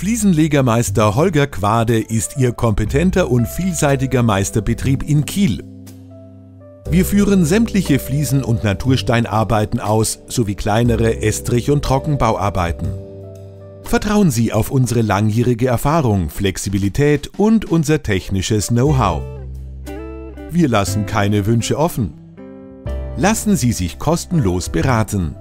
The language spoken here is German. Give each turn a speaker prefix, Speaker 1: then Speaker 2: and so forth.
Speaker 1: Fliesenlegermeister Holger Quade ist Ihr kompetenter und vielseitiger Meisterbetrieb in Kiel. Wir führen sämtliche Fliesen- und Natursteinarbeiten aus, sowie kleinere Estrich- und Trockenbauarbeiten. Vertrauen Sie auf unsere langjährige Erfahrung, Flexibilität und unser technisches Know-how. Wir lassen keine Wünsche offen. Lassen Sie sich kostenlos beraten.